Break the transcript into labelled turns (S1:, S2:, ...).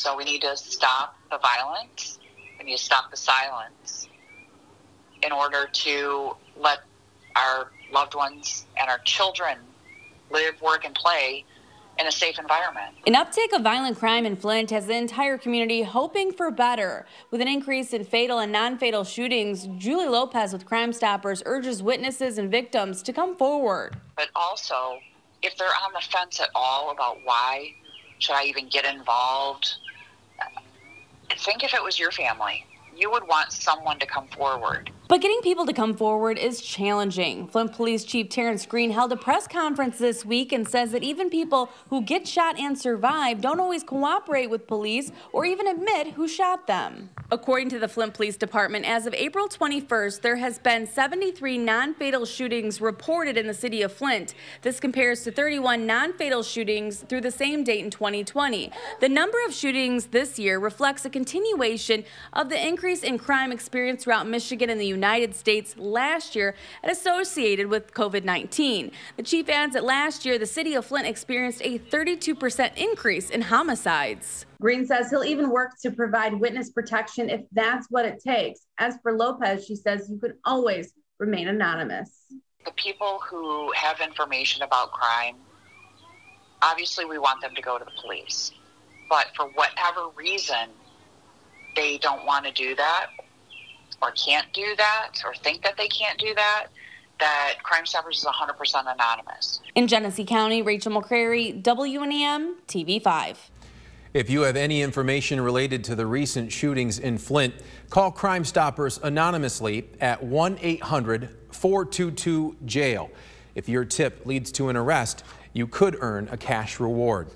S1: So we need to stop the violence. We need to stop the silence in order to let our loved ones and our children live, work, and play in a safe environment.
S2: An uptick of violent crime in Flint has the entire community hoping for better. With an increase in fatal and non-fatal shootings, Julie Lopez with Crime Stoppers urges witnesses and victims to come forward.
S1: But also, if they're on the fence at all about why should I even get involved, think if it was your family. You would want someone to come forward
S2: but getting people to come forward is challenging. Flint Police Chief Terrence Green held a press conference this week and says that even people who get shot and survive don't always cooperate with police or even admit who shot them. According to the Flint Police Department, as of April 21st, there has been 73 non-fatal shootings reported in the city of Flint. This compares to 31 non-fatal shootings through the same date in 2020. The number of shootings this year reflects a continuation of the increase in crime experienced throughout Michigan and the United United States last year and associated with COVID-19. The chief adds that last year, the city of Flint experienced a 32% increase in homicides.
S3: Green says he'll even work to provide witness protection if that's what it takes. As for Lopez, she says you can always remain anonymous.
S1: The people who have information about crime, obviously we want them to go to the police. But for whatever reason, they don't want to do that or can't do that or think that they can't do that, that Crime Stoppers is 100% anonymous.
S2: In Genesee County, Rachel McCrary, WNEM TV5.
S4: If you have any information related to the recent shootings in Flint, call Crime Stoppers anonymously at 1-800-422-JAIL. If your tip leads to an arrest, you could earn a cash reward.